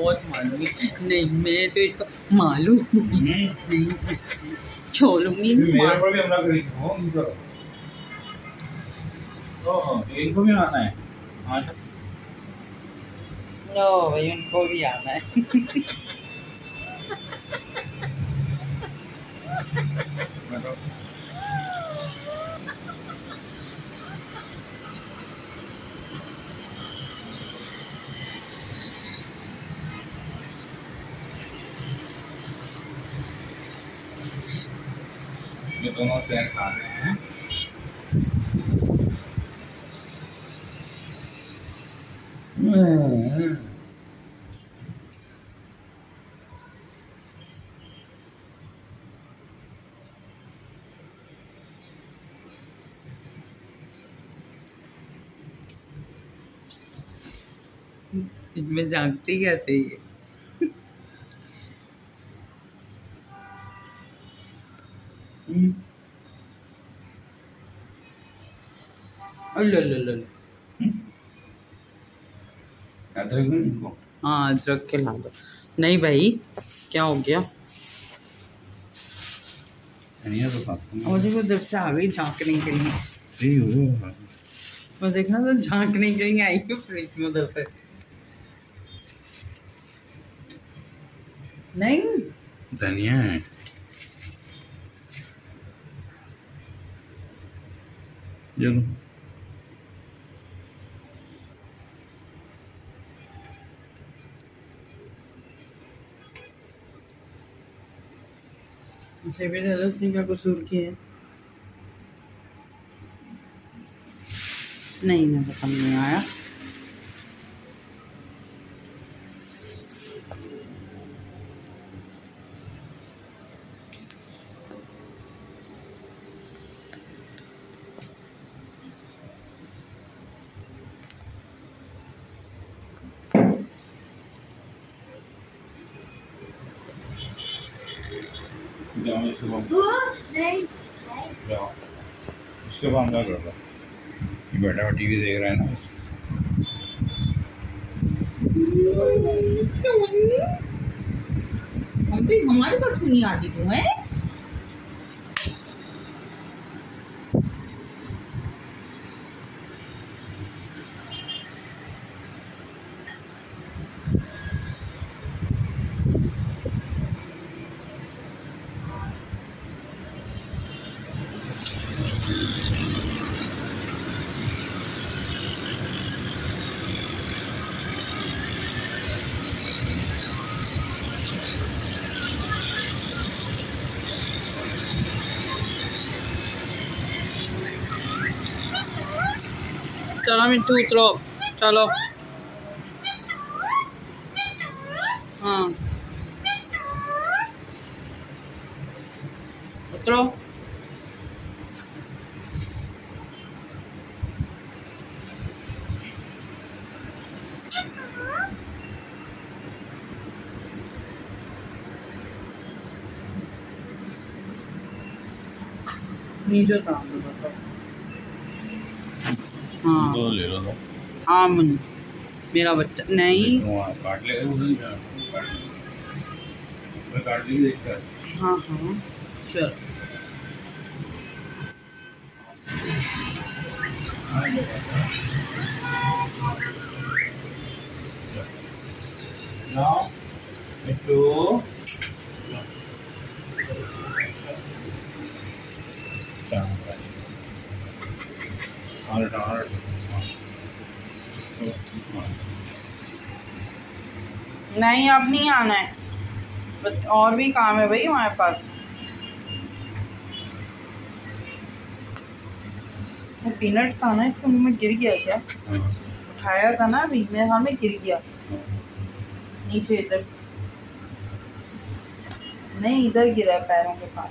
बहुत मालूम है। नहीं मैं तो इसको मालूम नहीं नहीं छोड़ूँगी हो तो इनको भी आना है। आज नो भाई उनको भी आना है। दोनों शेर खा रहे हैं। इसमें जानती कैसे ये? अदरक इनको हाँ अदरक के ला दो नहीं भाई क्या हो गया धनिया तो में से आ गई झांकने के लिए और देखना तो झांकने के लिए आई हूँ फ्रिज में उधर से नहीं धनिया है चलो उसे भी दादा सिंह का कसूर किया नहीं ना पसंद नहीं आया। जाओ इसको जाओ। इसके बाद अंदर कर दो ये बैठा हुआ टीवी देख रहा है ना। हम भी हमारे पास क्यों नहीं आती तू है? चलो मिट्टू उतरो चलो. हाँ. उतरो. नीचे सामने बताओ। हाँ। तो ले लो हाँ मेरा बच्चा नहीं। वहाँ काट ले। है हाँ हाँ चल और और नहीं अब नहीं आना है। और भी काम है भाई हमारे पास। वो पीनट था ना इसके मुँह में गिर गया क्या? उठाया था ना अभी मेरे हाथ में गिर गया। नीचे इधर नहीं इधर गिरा पैरों के पास।